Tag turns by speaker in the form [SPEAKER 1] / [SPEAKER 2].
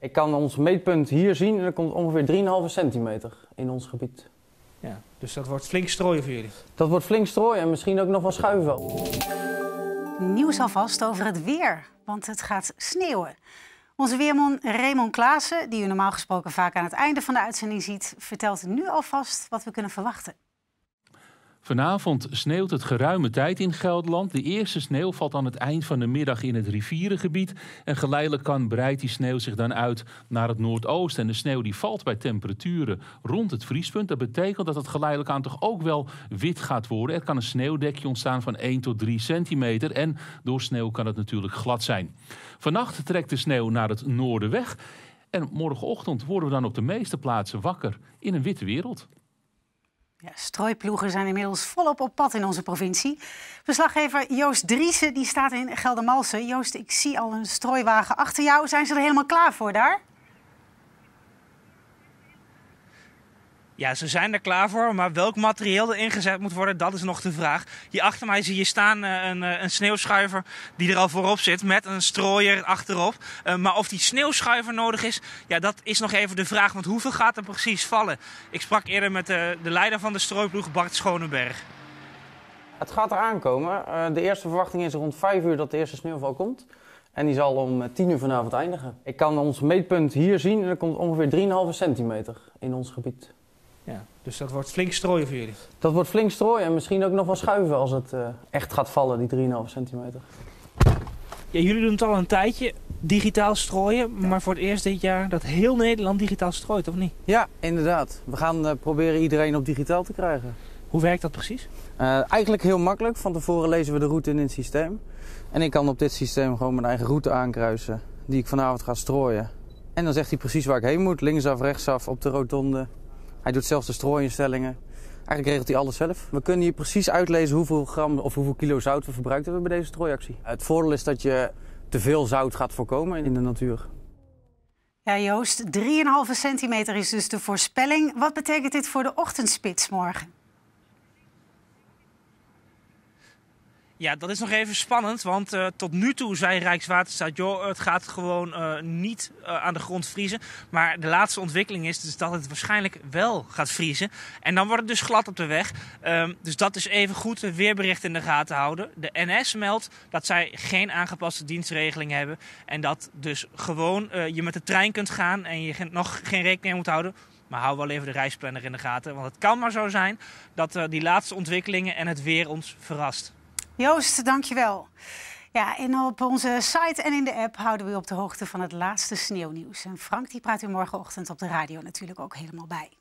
[SPEAKER 1] Ik kan ons meetpunt hier zien en er komt ongeveer 3,5 centimeter in ons gebied.
[SPEAKER 2] Ja, dus dat wordt flink strooien voor jullie.
[SPEAKER 1] Dat wordt flink strooien en misschien ook nog wel schuiven.
[SPEAKER 3] Nieuws alvast over het weer, want het gaat sneeuwen. Onze weerman Raymond Klaassen, die u normaal gesproken vaak aan het einde van de uitzending ziet, vertelt nu alvast wat we kunnen verwachten.
[SPEAKER 4] Vanavond sneeuwt het geruime tijd in Gelderland. De eerste sneeuw valt aan het eind van de middag in het rivierengebied. En geleidelijk kan breidt die sneeuw zich dan uit naar het noordoosten. En de sneeuw die valt bij temperaturen rond het vriespunt. Dat betekent dat het geleidelijk aan toch ook wel wit gaat worden. Er kan een sneeuwdekje ontstaan van 1 tot 3 centimeter. En door sneeuw kan het natuurlijk glad zijn. Vannacht trekt de sneeuw naar het noorden weg. En morgenochtend worden we dan op de meeste plaatsen wakker in een witte wereld.
[SPEAKER 3] Ja, strooiploegen zijn inmiddels volop op pad in onze provincie. Verslaggever Joost Driessen die staat in Geldermalsen. Joost, ik zie al een strooiwagen achter jou. Zijn ze er helemaal klaar voor daar?
[SPEAKER 2] Ja, ze zijn er klaar voor, maar welk materieel er ingezet moet worden, dat is nog de vraag. Hier achter mij zie je staan uh, een, uh, een, sneeuwschuiver die er al voorop zit met een strooier achterop. Uh, maar of die sneeuwschuiver nodig is, ja, dat is nog even de vraag. Want hoeveel gaat er precies vallen? Ik sprak eerder met de leider van de strooiploeg, Bart Schonenberg.
[SPEAKER 1] Het gaat eraan komen. de eerste verwachting is rond 5 uur dat de eerste sneeuwval komt. En die zal om 10 uur vanavond eindigen. Ik kan ons meetpunt hier zien en er komt ongeveer 3,5 centimeter in ons gebied.
[SPEAKER 2] Ja, dus dat wordt flink strooien voor jullie?
[SPEAKER 1] Dat wordt flink strooien en misschien ook nog wel schuiven als het uh, echt gaat vallen, die 3,5 centimeter.
[SPEAKER 2] Ja, jullie doen het al een tijdje, digitaal strooien. Maar voor het eerst dit jaar dat heel Nederland digitaal strooit, of niet?
[SPEAKER 1] Ja, inderdaad. We gaan uh, proberen iedereen op digitaal te krijgen.
[SPEAKER 2] Hoe werkt dat precies?
[SPEAKER 1] Uh, eigenlijk heel makkelijk. Van tevoren lezen we de route in het systeem. En ik kan op dit systeem gewoon mijn eigen route aankruisen. Die ik vanavond ga strooien. En dan zegt hij precies waar ik heen moet. Linksaf, rechtsaf, op de rotonde. Hij doet zelfs de strooiinstellingen. Eigenlijk regelt hij alles zelf. We kunnen hier precies uitlezen hoeveel gram of hoeveel kilo zout we verbruikt hebben bij deze strooiactie. Het voordeel is dat je te veel zout gaat voorkomen in de natuur.
[SPEAKER 3] Ja, Joost, 3,5 centimeter is dus de voorspelling. Wat betekent dit voor de ochtendspits morgen?
[SPEAKER 2] Ja, dat is nog even spannend, want uh, tot nu toe zei Rijkswaterstaat... joh, het gaat gewoon uh, niet uh, aan de grond vriezen. Maar de laatste ontwikkeling is dus dat het waarschijnlijk wel gaat vriezen. En dan wordt het dus glad op de weg. Um, dus dat is even goed weerbericht in de gaten houden. De NS meldt dat zij geen aangepaste dienstregeling hebben. En dat dus gewoon je met de trein kunt gaan en je nog geen rekening moet houden... Maar hou wel even de reisplanner in de gaten. Want het kan maar zo zijn dat die laatste ontwikkelingen en het weer ons verrast.
[SPEAKER 3] Joost, dankjewel. Ja, en op onze site en in de app houden we u op de hoogte van het laatste sneeuwnieuws. En Frank die praat u morgenochtend op de radio natuurlijk ook helemaal bij.